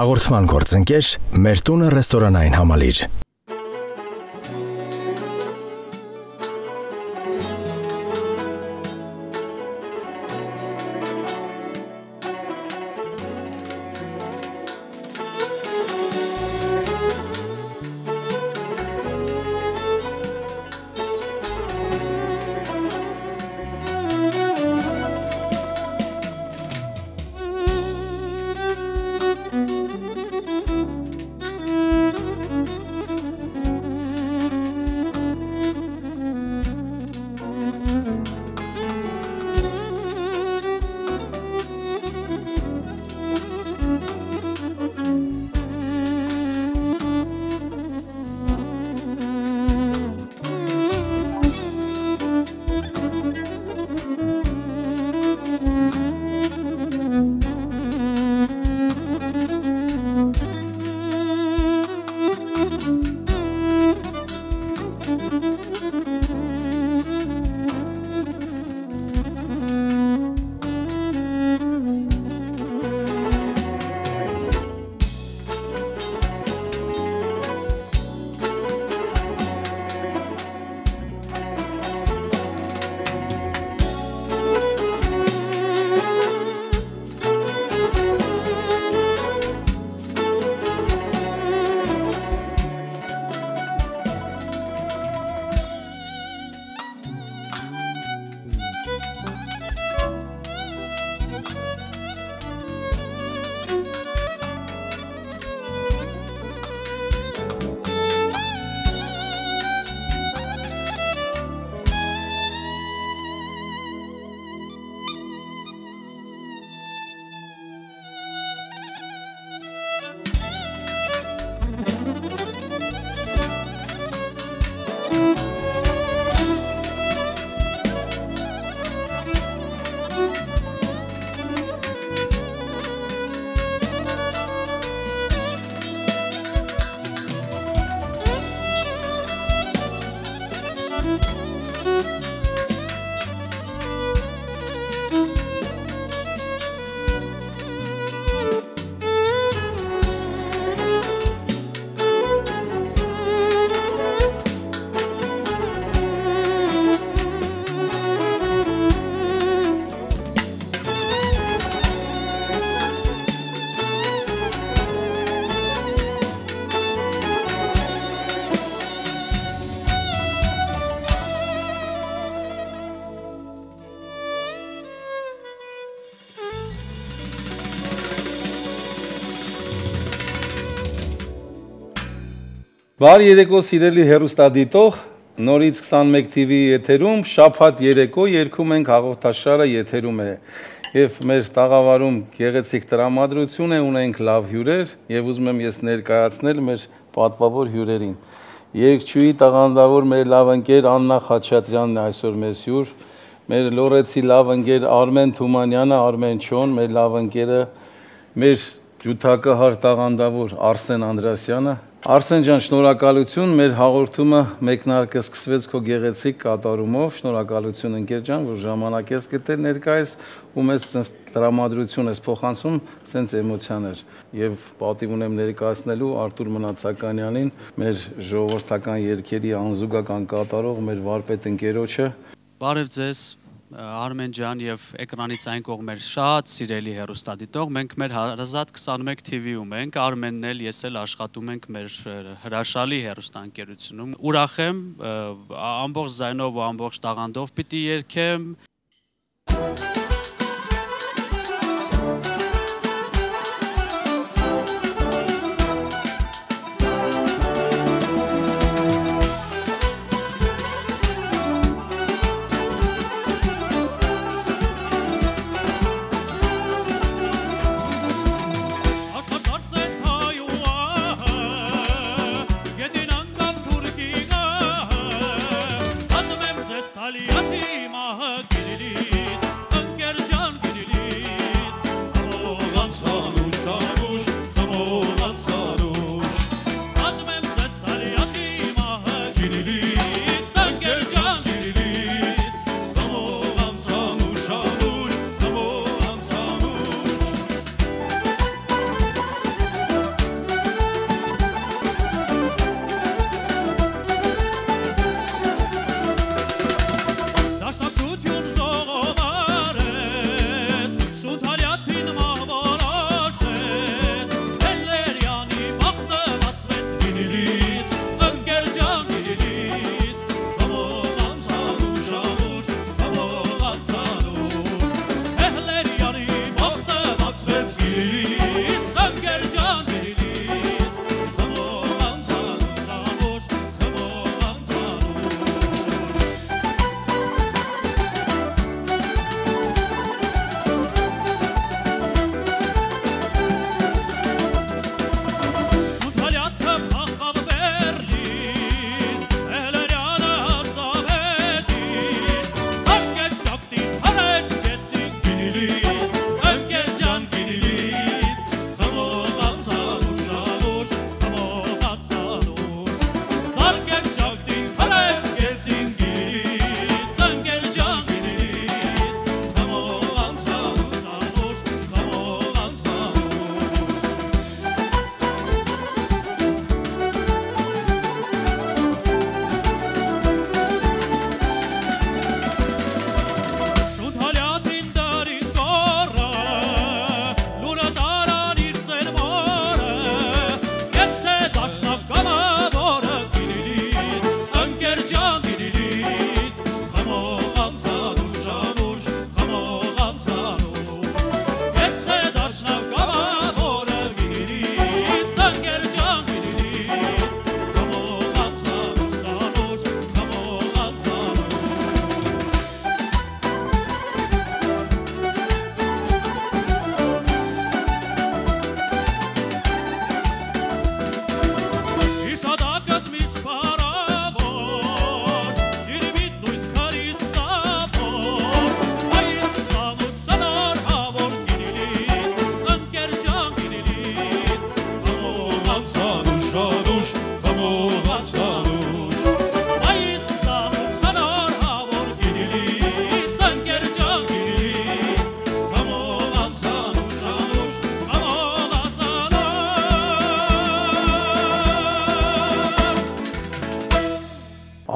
Հաղորդման գործընկեր մեր տունը ռեստորանային համալիր։ Բարի երեկո սիրելի հերոստադիտող, նորից 21 TV եթերում շաբաթ երեկո երգում ենք հաղորդաշարը եթերում է։ Եվ մեր տաղավարում գեղեցիկ տրամադրություն է, ունենք լավ հյուրեր եւ ուզում եմ ես ներկայացնել մեր պատվավոր հյուրերին։ Երգչուհի տաղանդավոր մեր լավ ընկեր Աննա Խաչատրյանն է այսօր մեզ հյուր, մեր լորեցի լավ ընկեր Արմեն Թումանյանը, Արմեն Չոն, մեր լավ ընկերը, մեր ջութակահար տաղանդավոր Արսեն Անդրասյանը, Արսեն ջան, շնորհակալություն մեր հաղորդումը մեկնարկը սկսվեց քո գեղեցիկ կատարումով։ Շնորհակալություն ընկեր ջան, որ ժամանակ ես գտել ներկայս ու մեզ sense դրամատրություն ես փոխանցում sense էմոցիաներ։ Եվ պատիվ ունեմ ներկայացնելու Արտուր Մնացականյանին, մեր ժողովրդական երկերի անզուգական կատարող, մեր վարպետ ընկերոջը։ Բարև ձեզ, Արմեն ջան եւ էկրանից այն կողմեր շատ սիրելի հերոստատիտող մենք մեր հարազատ 21 TV-ում ենք Արմենն էլ ես էլ աշխատում ենք մեր հրաշալի հերոստանկերությունում ուրախ եմ ամբողջ զայնով ու ամբողջ տաղանդով պիտի երգեմ Ալիաթի մահակիր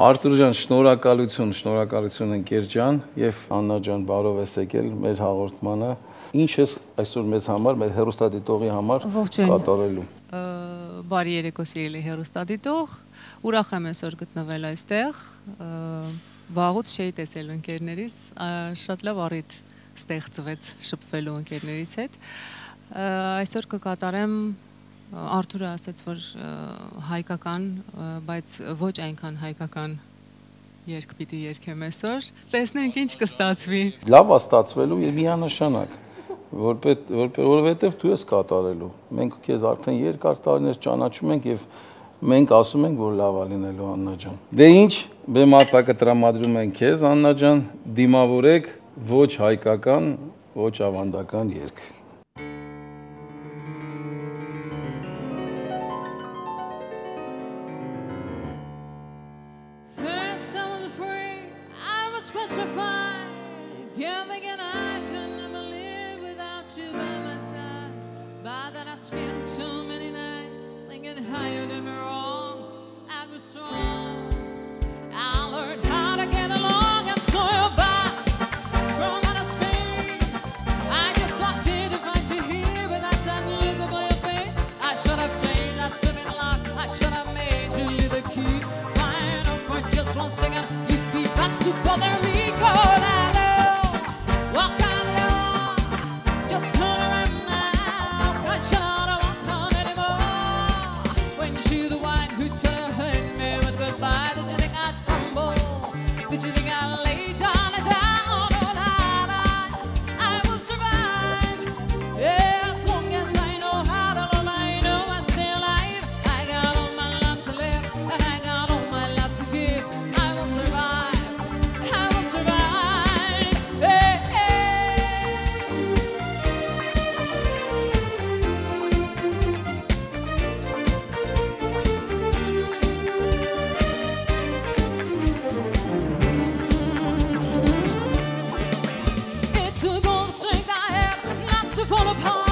Արտուր ջան, շնորհակալություն, շնորհակալություն ընկեր ջան եւ Աննա ջան, բարով ես եկել մեր հաղորդմանը։ Ինչ ես այսօր մեզ համար, մեր հերոստատիտողի համար կատարելու։ Բարի երեկո սիրելի հերոստատիտող, ուրախ եմ այսօր գտնվել այստեղ։ Վաղուց չէի տեսել ընկերներիս, շատ լավ առիթ ստեղծվեց շփվելու ընկերներից հետ։ Այսօր կկատարեմ Արթուրը ասաց, որ հայկական, բայց ոչ այնքան հայկական երկ պիտի երկեմ այսօր։ Տեսնենք ինչ կստացվի։ Լավ է ստացվելու եւ միանշանակ որպես որովհետեւ դու ես կատարելու։ Մենք քեզ արդեն երկար տարիներ ճանաչում ենք եւ մենք ասում ենք, որ լավ է լինելու Աննա ջան։ Դե ինչ, բեմարտակը տրամադրում ենք քեզ Աննա ջան, դիմավորեք ոչ հայկական, ոչ ավանդական took all the strength I had not to fall apart.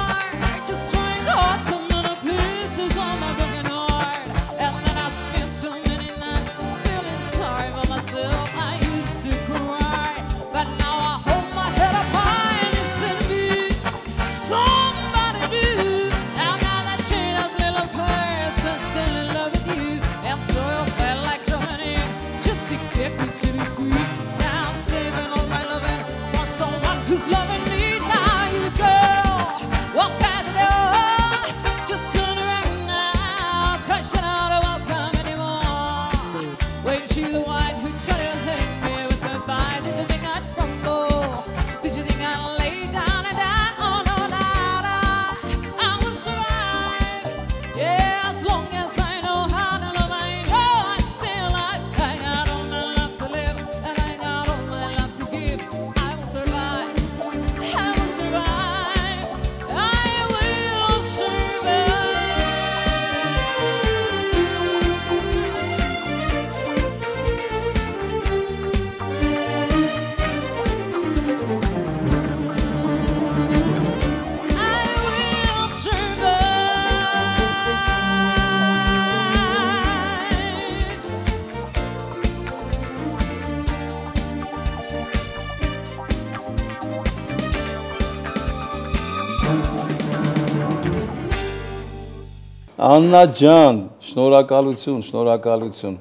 Աննա ջան, շնորհակալություն, շնորհակալություն։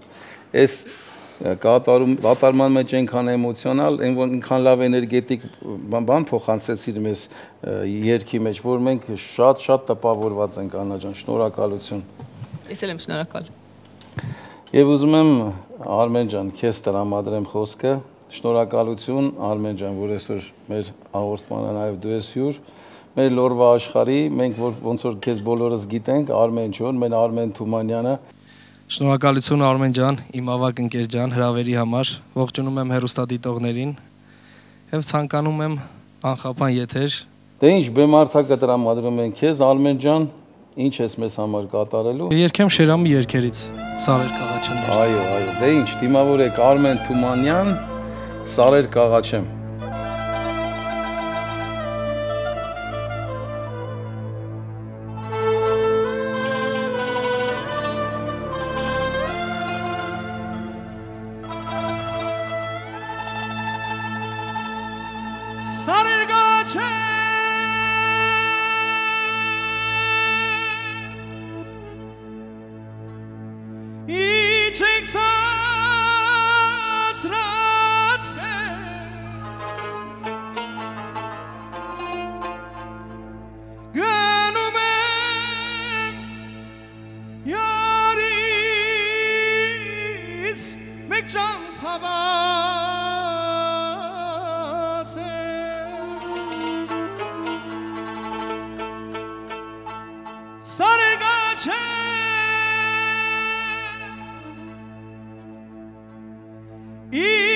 Այս կատարում կատարման մեջ այնքան էմոցիոնալ, այնքան լավ էներգետիկ բան փոխանցեցիր մեզ երկի մեջ, որ մենք շատ-շատ տպավորված ենք Աննա ջան, շնորհակալություն։ Ես էլ եմ շնորհակալ։ Եվ ուզում եմ Արմեն ջան, քեզ տրամադրեմ խոսքը։ Շնորհակալություն Արմեն ջան, որ այսօր մեր հաղորդմանը նաև դու ես հյուր մեր լորվա աշխարհի, մենք որ ոնց որ քեզ բոլորս գիտենք, Արմեն Ջոն, մեն Արմեն Թումանյանը։ Շնորհակալություն Արմեն ջան, իմ ավակ ընկեր ջան, հրավերի համար։ Ողջունում եմ հերոստատիտողներին եւ ցանկանում եմ անխափան եթեր։ Դե ինչ բեմարթակը տրամադրում են քեզ Արմեն ջան, ինչ ես մեզ համար կատարելու։ Երկեմ Շերամի երկերից Սարեր Կաղաչյաններ։ Այո, այո, դե ինչ, դիմավորեք Արմեն Թումանյան, Սարեր Կաղաչեմ։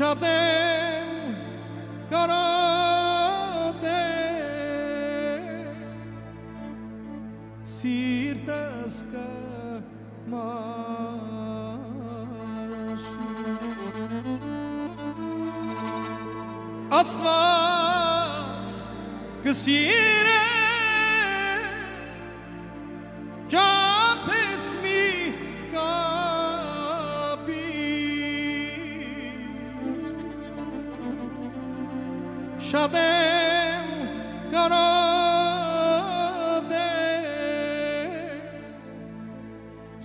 Շատ եմ կարոտել Սիրտս կմարաշի Աստված կսիրե Ճապես Շատ եմ կարոտել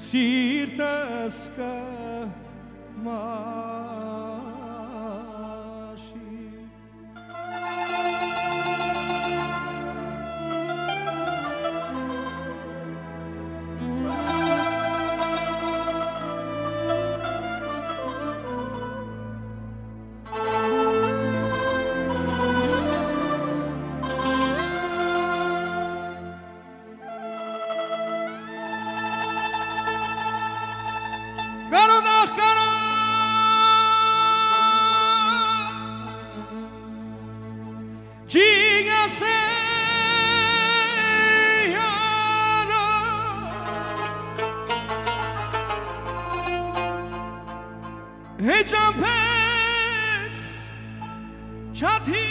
Սիրտս կմաշի chati.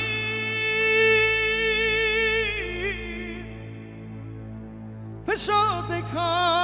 Peso de car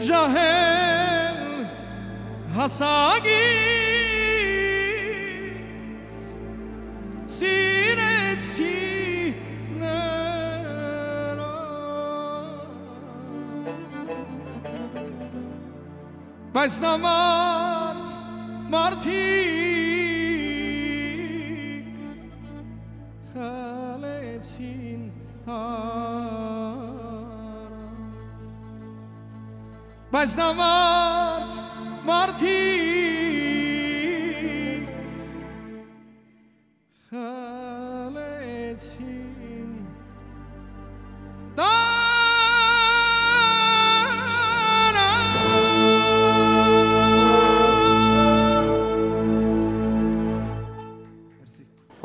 Ջահել հասագից սիրեցի նրա Բայց նա մարդ մարդիկ Բայց նա մարդ մարդիկ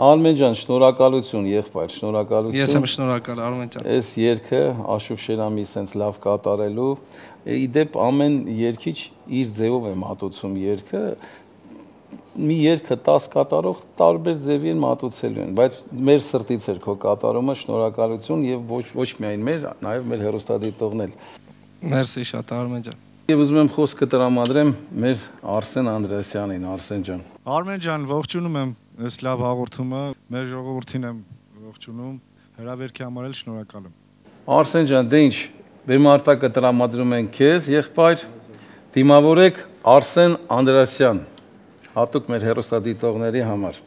Արմեն ջան, շնորհակալություն, եղբայր, շնորհակալություն։ Ես եմ շնորհակալ Արմեն ջան։ Այս երգը Աշոկ Շերամի սենց լավ կատարելու։ Իդեպ ամեն երգիչ իր ձևով է մատուցում երգը։ Մի երգը 10 կատարող տարբեր ձևի են մատուցելու են, բայց մեր սրտից էր քո կատարումը, շնորհակալություն եւ ոչ ոչ միայն մեր, նաեւ մեր հերոստատիտողն էլ։ Մերսի շատ Արմեն ջան։ Եվ ուզում եմ խոսքը տրամադրեմ մեր Արսեն Անդրեասյանին, Արսեն ջան։ Արմեն ջան, ողջունում եմ այս լավ հաղորդումը։ Մեր ժողովրդին եմ ողջունում։ Հրավերքի համար էլ շնորհակալ եմ։ Արսեն ջան, դե ինչ, բեմարտակը տրամադրում են քեզ, եղբայր։ Դիմավորեք Արսեն Անդրասյան, հատուկ մեր հերոստատիտողների համար։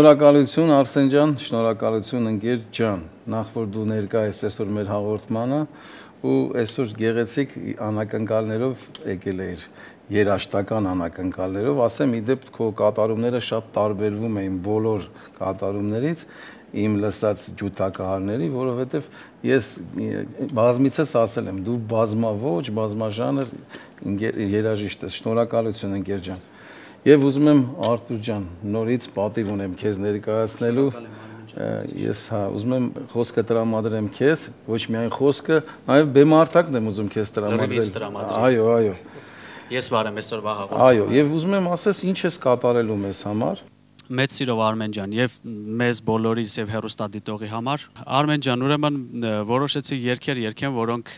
Շնորհակալություն Արսեն ջան, շնորհակալություն ընկեր ջան։ Նախ որ դու ներկա ես այսօր մեր հաղորդմանը ու այսօր գեղեցիկ անակնկալներով եկել էր երաշտական անակնկալներով, ասեմ իդեպ քո կատարումները շատ տարբերվում էին բոլոր կատարումներից իմ լսած ջութակահարների, որովհետև ես բազմիցս ասել եմ, դու բազմավոճ, բազմաժանր երաժիշտ ես։ Շնորհակալություն ընկեր ջան։ Եվ ուզում եմ Արտուր ջան, նորից պատիվ ունեմ քեզ ներկայացնելու։ Ես հա ուզում եմ խոսքը տրամադրեմ քեզ, ոչ միայն խոսքը, նաև բեմարտակն եմ ուզում քեզ տրամադրել։ Այո, այո։ Ես վարեմ այսօրվա հաղորդումը։ Այո, եւ ուզում եմ ասես ինչ ես կատարելու մեզ համար մեծ սիրով Արմեն ջան եւ մեզ բոլորիս եւ հերոստադիտողի համար Արմեն ջան ուրեմն որոշեցի երկեր երկեմ որոնք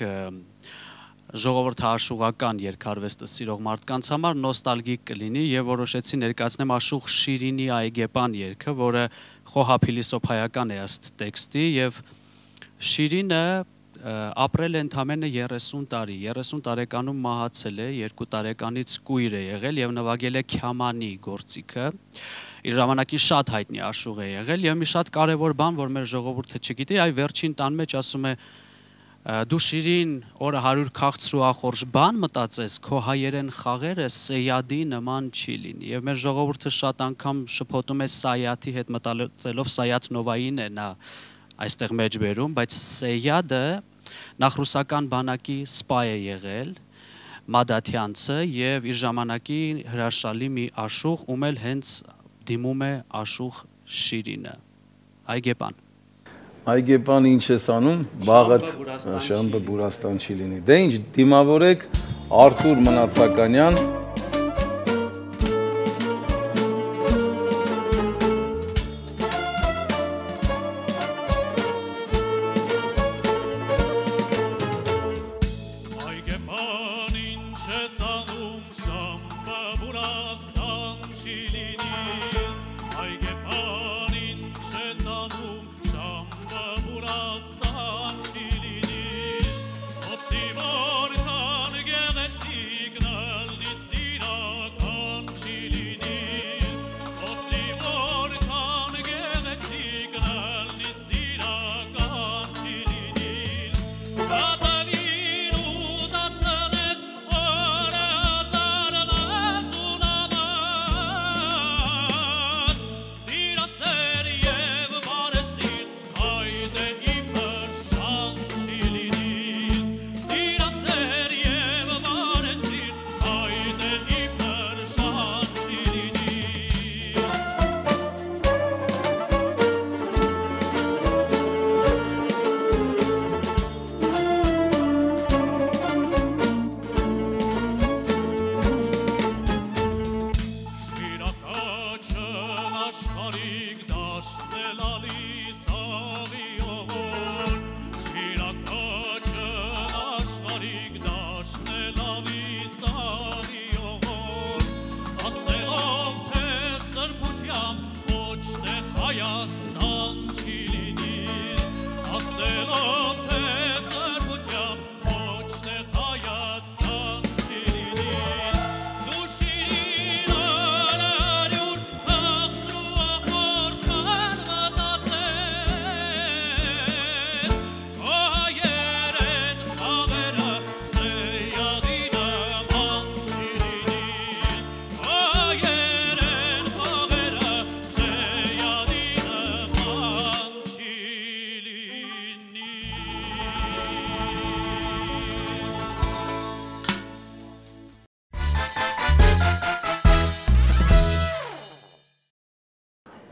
ժողովրդաշուղական երկարվեստը սիրող մարդկանց համար նոստալգիկ կլինի եւ որոշեցի ներկայացնեմ Աշուղ Շիրինի Այգեպան երգը, որը խոհափիլիսոփայական է ըստ տեքստի եւ Շիրինը ապրել է ընդամենը 30 տարի։ 30 տարեկանում մահացել է, 2 տարեկանից կույր է եղել եւ նվագել է Քյամանի գործիքը։ Իր ժամանակի շատ հայտնի աշուղ է եղել եւ մի շատ կարեւոր բան, որ մեր ժողովուրդը չգիտի, այ վերջին տան մեջ ասում է դու շիրին օրը 100 քաղցրու ախորժ բան մտածես քո հայերեն խաղերը սեյադի նման չի լինի եւ մեր ժողովուրդը շատ անգամ շփոթում է սայաթի հետ մտածելով սայաթ նովային է նա այստեղ մեջ բերում բայց սեյադը նախ ռուսական բանակի սպա է եղել մադաթյանցը եւ իր ժամանակի հրաշալի մի աշուղ ում էլ հենց դիմում է աշուղ շիրինը այգեպան Այգեպան ինչ ես անում, բաղդ շամբը Բուրաստան չի լինի։ Դե ինչ, դիմավորեք Արթուր Մնացականյան,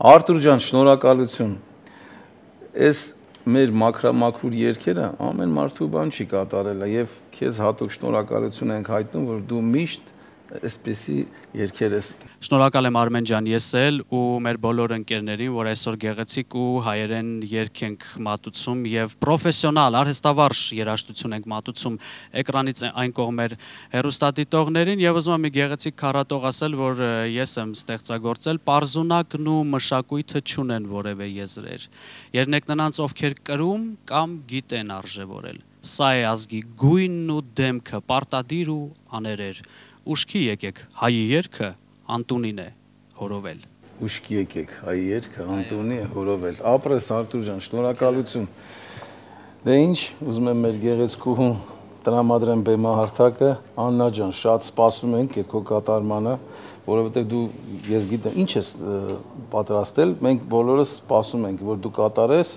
Արտուր ջան, շնորհակալություն։ Այս մեր մակրամակուր երկերը ամեն մարդու բան չի կատարելա եւ քեզ հատուկ շնորհակալություն ենք հայտնում, որ դու միշտ այսպեսի երկեր ես Շնորհակալ եմ Արմեն ջան, ես էլ ու մեր բոլոր ընկերներին, որ այսօր գեղեցիկ ու հայերեն երգ ենք մատուցում եւ պրոֆեսիոնալ արհեստավարժ երաժշտություն ենք մատուցում էկրանից այն կողմեր հերոստատիտողներին եւ ուզում եմ մի գեղեցիկ քարատող ասել, որ ես եմ ստեղծագործել Պարզունակն ու մշակույթը ճունեն որևէ եզրեր։ Երնեք նրանց ովքեր կրում կամ գիտեն արժևորել։ Սա է ազգի գույնն ու դեմքը, պարտադիր ու աներեր ուշքի եկեք հայի երգը Անտունին է հորովել։ Ուշքի եկեք, հայ երգը Անտունի է հորովել։ Ապրես Արտուր ջան, շնորհակալություն։ Դե ինչ, ուզում եմ մեր գեղեցկուհուն տրամադրեմ բեմահարթակը, Աննա ջան, շատ սպասում ենք այդ քո կատարմանը, որովհետև դու ես գիտեմ, ինչ ես պատրաստել, մենք բոլորս սպասում ենք, որ դու կատարես։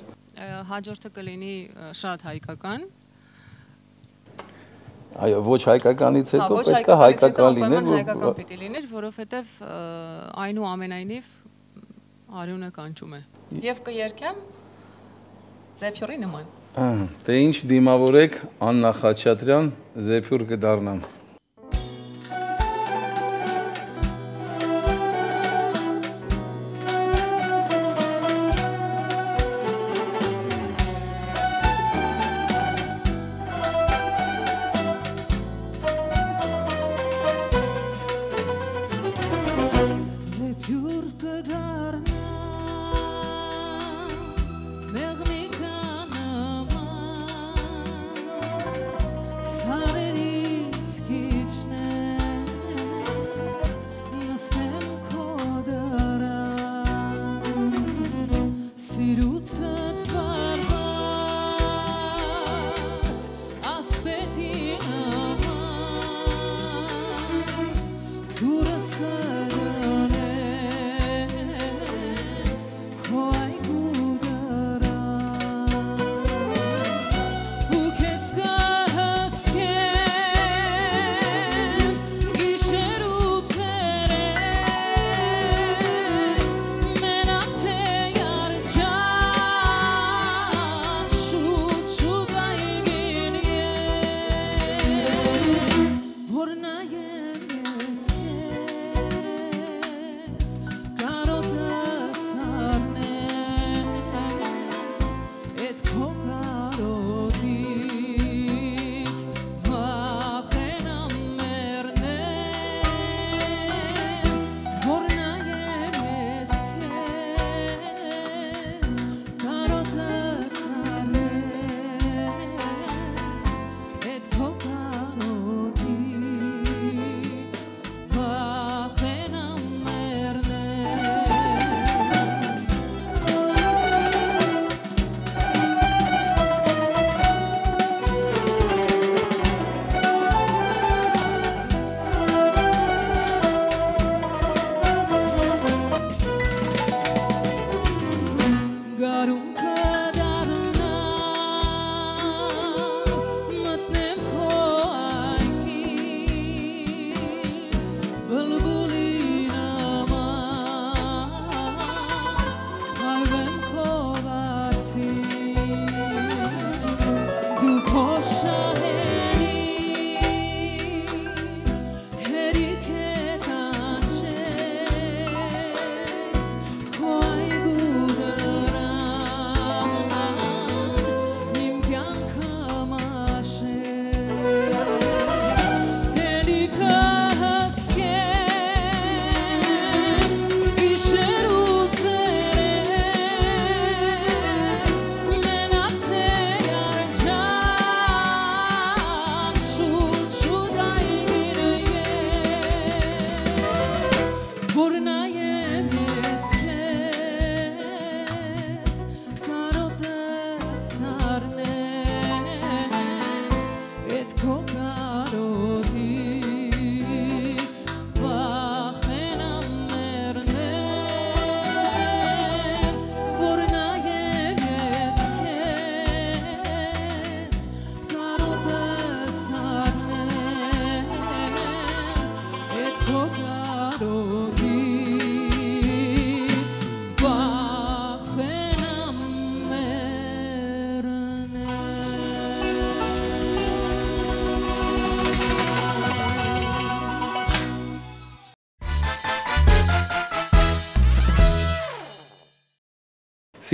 Հաջորդը կլինի շատ հայկական, Այո, ոչ հայկականից հա, հետո պետք է հայկական լիներ, հայկական պիտի լիներ, որովհետև այնու ամենայնիվ արյունը կանչում է։ Եվ կերքեմ Զեփյուրի նման։ Ահա, դե ինչ դիմավորեք Աննա Խաչատրյան, Զեփյուր կդառնամ։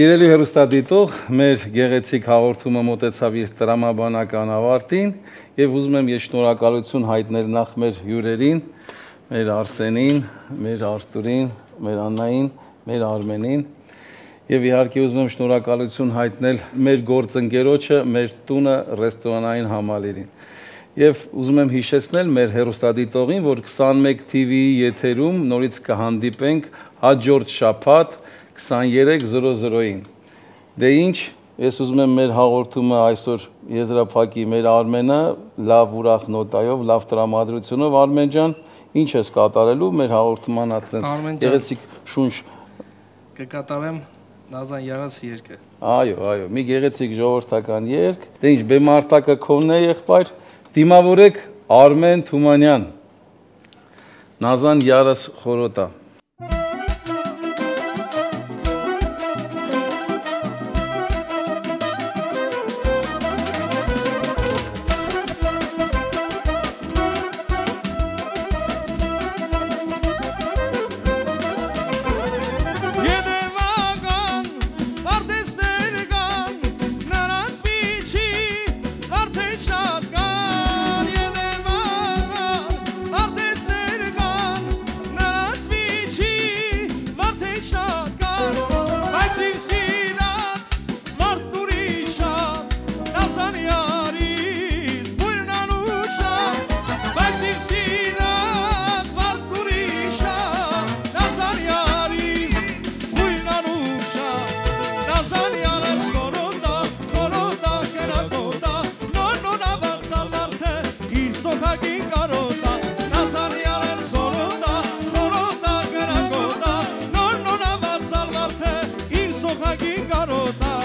Սիրելի հերոստատիտող, մեր գեղեցիկ հաղորդումը մոտեցավ իր տրամաբանական ավարտին եւ ուզում եմ ես շնորհակալություն հայտնել նախ մեր հյուրերին, մեր Արսենին, մեր Արտուրին, մեր Աննային, մեր Արմենին եւ իհարկե ուզում եմ շնորհակալություն հայտնել մեր գործընկերոջը, մեր տունը ռեստորանային համալիրին։ Եւ ուզում եմ հիշեցնել մեր հերոստատիտողին, որ 21 TV-ի եթերում նորից կհանդիպենք հաջորդ շաբաթ 23:00-ին։ Դե ինչ, ես ուզում եմ մեր հաղորդումը այսօր եզրափակի մեր Արմենը լավ ուրախ նոտայով, լավ տրամադրությունով Արմեն ջան, ինչ ես կատարելու մեր հաղորդման ջան։ գեղեցիկ շունչ կկատարեմ Նազան Յարաս երկը։ Այո, այո, մի գեղեցիկ ժողովրդական երգ։ Դե ինչ, բեմարտակը քոնն է եղբայր։ Դիմավորեք Արմեն Թումանյան։ Նազան Յարաս խորոտա։ Soha gingaro ta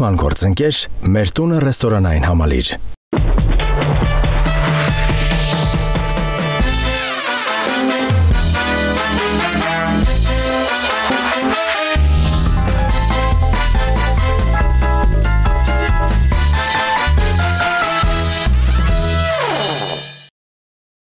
Հաղորդման գործընկեր Մեր տունը ռեստորանային համալիր